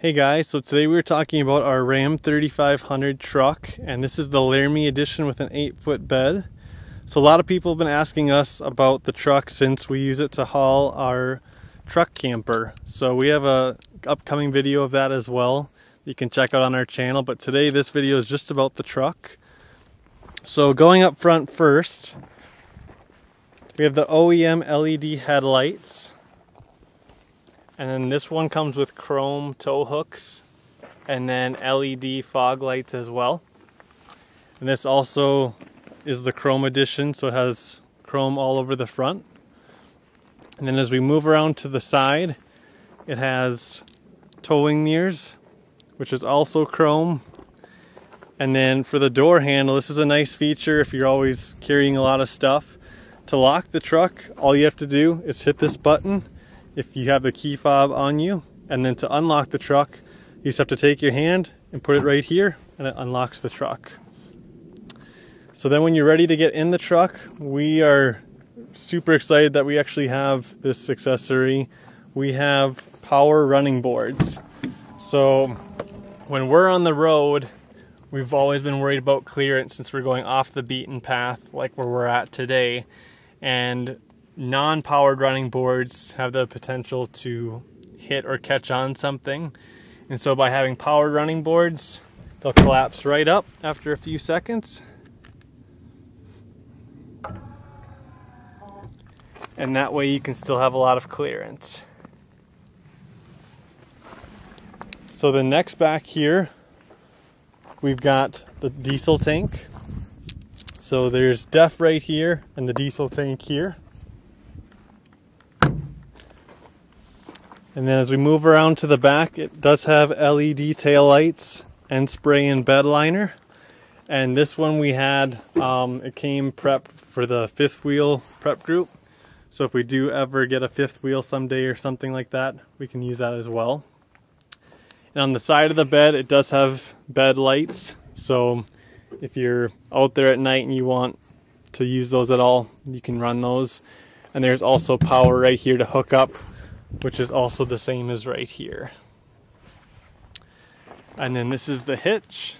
Hey guys, so today we are talking about our Ram 3500 truck and this is the Laramie edition with an 8 foot bed. So a lot of people have been asking us about the truck since we use it to haul our truck camper. So we have a upcoming video of that as well you can check out on our channel but today this video is just about the truck. So going up front first we have the OEM LED headlights and then this one comes with chrome tow hooks and then LED fog lights as well. And this also is the chrome edition, so it has chrome all over the front. And then as we move around to the side, it has towing mirrors, which is also chrome. And then for the door handle, this is a nice feature if you're always carrying a lot of stuff. To lock the truck, all you have to do is hit this button if you have the key fob on you. And then to unlock the truck, you just have to take your hand and put it right here and it unlocks the truck. So then when you're ready to get in the truck, we are super excited that we actually have this accessory. We have power running boards. So when we're on the road, we've always been worried about clearance since we're going off the beaten path like where we're at today. And non-powered running boards have the potential to hit or catch on something. And so by having powered running boards, they'll collapse right up after a few seconds. And that way you can still have a lot of clearance. So the next back here, we've got the diesel tank. So there's DEF right here and the diesel tank here. And then as we move around to the back, it does have LED tail lights and spray-in bed liner. And this one we had, um, it came prepped for the fifth wheel prep group. So if we do ever get a fifth wheel someday or something like that, we can use that as well. And on the side of the bed, it does have bed lights. So if you're out there at night and you want to use those at all, you can run those. And there's also power right here to hook up which is also the same as right here. And then this is the hitch.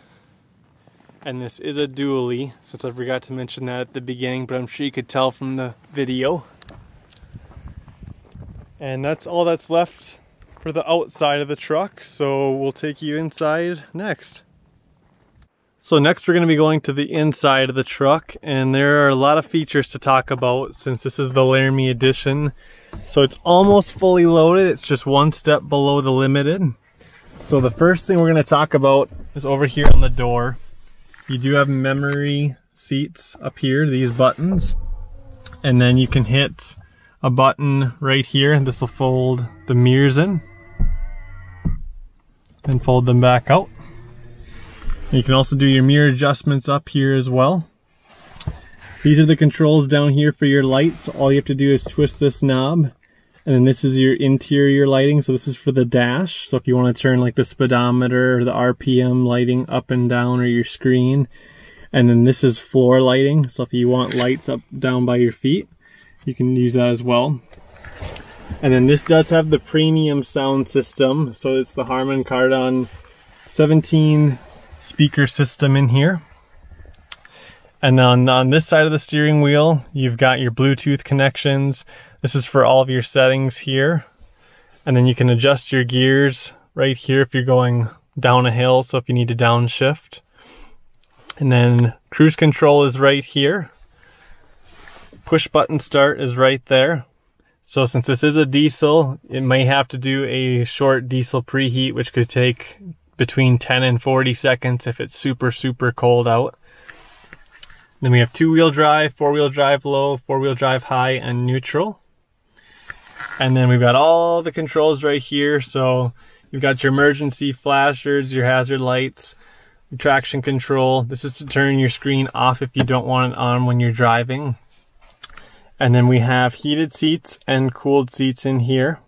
And this is a dually, since I forgot to mention that at the beginning, but I'm sure you could tell from the video. And that's all that's left for the outside of the truck, so we'll take you inside next. So next we're going to be going to the inside of the truck, and there are a lot of features to talk about since this is the Laramie edition. So it's almost fully loaded. It's just one step below the limited. So the first thing we're going to talk about is over here on the door. You do have memory seats up here, these buttons. And then you can hit a button right here and this will fold the mirrors in and fold them back out. You can also do your mirror adjustments up here as well. These are the controls down here for your lights. All you have to do is twist this knob. And then this is your interior lighting. So this is for the dash. So if you want to turn like the speedometer or the RPM lighting up and down or your screen. And then this is floor lighting. So if you want lights up down by your feet, you can use that as well. And then this does have the premium sound system. So it's the Harman Kardon 17 speaker system in here. And then on this side of the steering wheel, you've got your Bluetooth connections. This is for all of your settings here. And then you can adjust your gears right here if you're going down a hill, so if you need to downshift. And then cruise control is right here. Push button start is right there. So since this is a diesel, it may have to do a short diesel preheat, which could take between 10 and 40 seconds if it's super, super cold out. Then we have two-wheel drive, four-wheel drive low, four-wheel drive high, and neutral. And then we've got all the controls right here. So you've got your emergency flashers, your hazard lights, traction control. This is to turn your screen off if you don't want it on when you're driving. And then we have heated seats and cooled seats in here,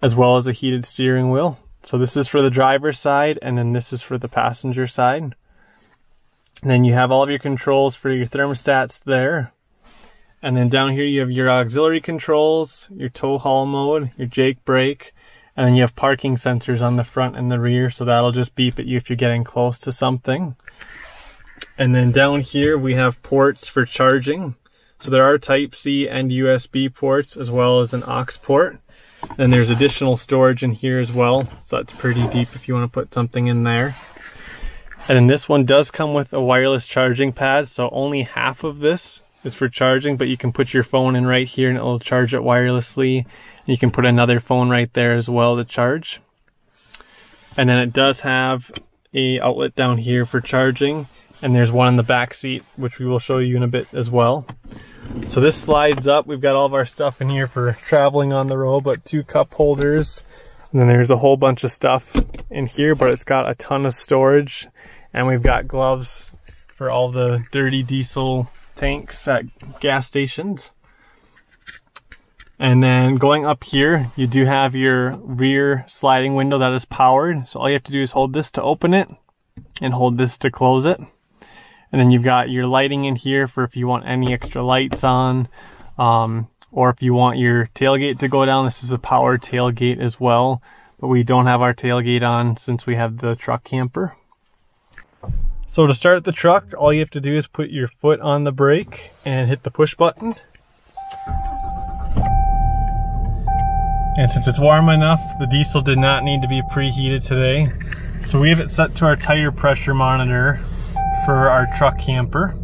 as well as a heated steering wheel. So this is for the driver's side, and then this is for the passenger side. And then you have all of your controls for your thermostats there. And then down here you have your auxiliary controls, your tow haul mode, your Jake brake, And then you have parking sensors on the front and the rear, so that'll just beep at you if you're getting close to something. And then down here we have ports for charging. So there are Type C and USB ports as well as an aux port. Then there's additional storage in here as well. So that's pretty deep if you want to put something in there. And then this one does come with a wireless charging pad. So only half of this is for charging, but you can put your phone in right here and it will charge it wirelessly. You can put another phone right there as well to charge. And then it does have a outlet down here for charging. And there's one in the back seat, which we will show you in a bit as well. So this slides up. We've got all of our stuff in here for traveling on the road, but two cup holders. And then there's a whole bunch of stuff in here, but it's got a ton of storage. And we've got gloves for all the dirty diesel tanks at gas stations. And then going up here, you do have your rear sliding window that is powered. So all you have to do is hold this to open it and hold this to close it. And then you've got your lighting in here for if you want any extra lights on, um, or if you want your tailgate to go down. This is a power tailgate as well, but we don't have our tailgate on since we have the truck camper. So to start the truck, all you have to do is put your foot on the brake and hit the push button. And since it's warm enough, the diesel did not need to be preheated today. So we have it set to our tire pressure monitor for our truck camper.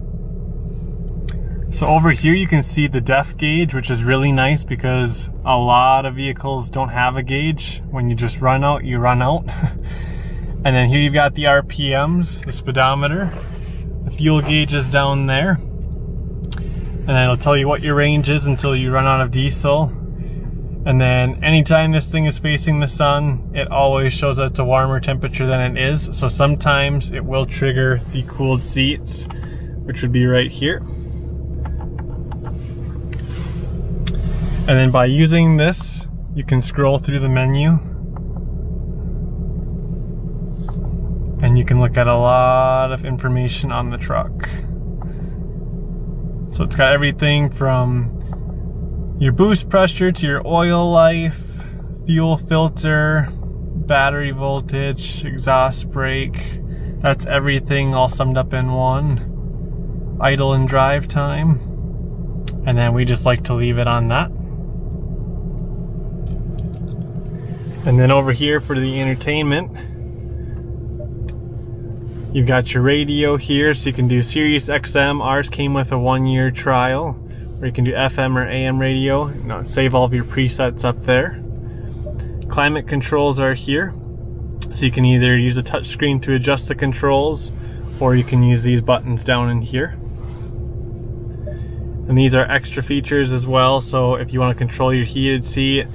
So over here you can see the DEF gauge, which is really nice because a lot of vehicles don't have a gauge. When you just run out, you run out. and then here you've got the RPMs, the speedometer. The fuel gauge is down there. And then it'll tell you what your range is until you run out of diesel. And then anytime this thing is facing the sun, it always shows that it's a warmer temperature than it is. So sometimes it will trigger the cooled seats, which would be right here. And then by using this, you can scroll through the menu. And you can look at a lot of information on the truck. So it's got everything from your boost pressure to your oil life, fuel filter, battery voltage, exhaust brake. That's everything all summed up in one. Idle and drive time. And then we just like to leave it on that. And then over here for the entertainment, you've got your radio here so you can do Sirius XM. Ours came with a one year trial where you can do FM or AM radio. You know, save all of your presets up there. Climate controls are here. So you can either use a touchscreen to adjust the controls or you can use these buttons down in here. And these are extra features as well. So if you want to control your heated seat,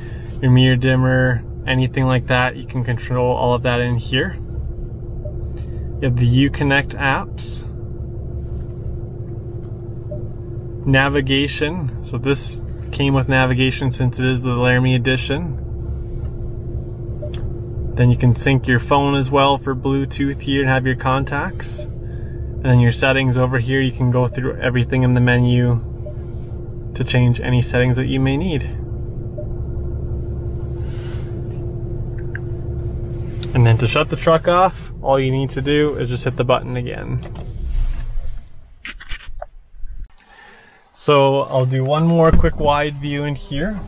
your mirror dimmer, anything like that, you can control all of that in here. You have the Uconnect apps navigation. So this came with navigation since it is the Laramie edition. Then you can sync your phone as well for Bluetooth here and have your contacts. And then your settings over here, you can go through everything in the menu to change any settings that you may need. And then to shut the truck off, all you need to do is just hit the button again. So I'll do one more quick wide view in here.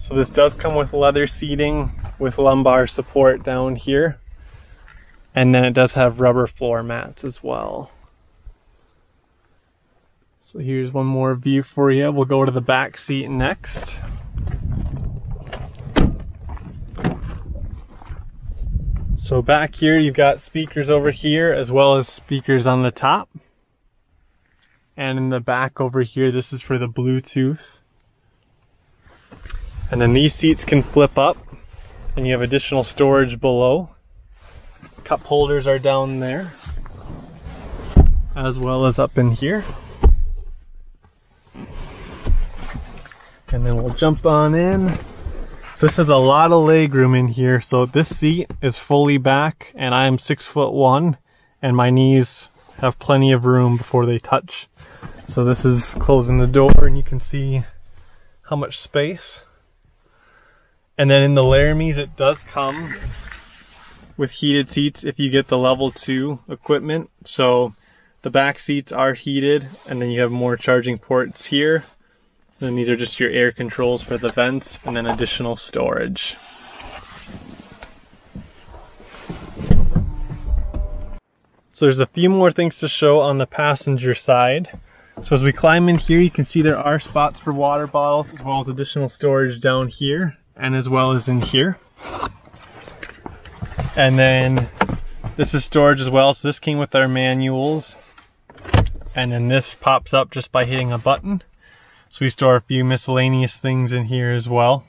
So this does come with leather seating with lumbar support down here. And then it does have rubber floor mats as well. So here's one more view for you. We'll go to the back seat next. So back here you've got speakers over here as well as speakers on the top. And in the back over here, this is for the Bluetooth. And then these seats can flip up and you have additional storage below. Cup holders are down there as well as up in here. And then we'll jump on in. This has a lot of leg room in here. So this seat is fully back and I am six foot one and my knees have plenty of room before they touch. So this is closing the door and you can see how much space. And then in the Laramies, it does come with heated seats if you get the level two equipment. So the back seats are heated and then you have more charging ports here. And these are just your air controls for the vents and then additional storage. So there's a few more things to show on the passenger side. So as we climb in here, you can see there are spots for water bottles as well as additional storage down here and as well as in here. And then this is storage as well. So this came with our manuals. And then this pops up just by hitting a button. So we store a few miscellaneous things in here as well.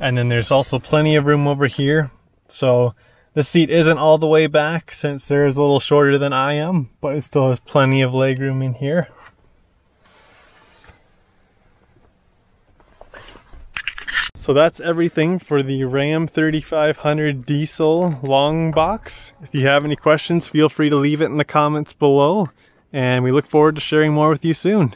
And then there's also plenty of room over here. So the seat isn't all the way back since there is a little shorter than I am, but it still has plenty of leg room in here. So that's everything for the Ram 3500 diesel long box. If you have any questions, feel free to leave it in the comments below and we look forward to sharing more with you soon.